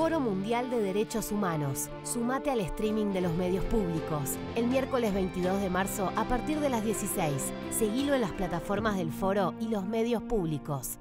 Foro Mundial de Derechos Humanos. Sumate al streaming de los medios públicos. El miércoles 22 de marzo a partir de las 16. Seguilo en las plataformas del foro y los medios públicos.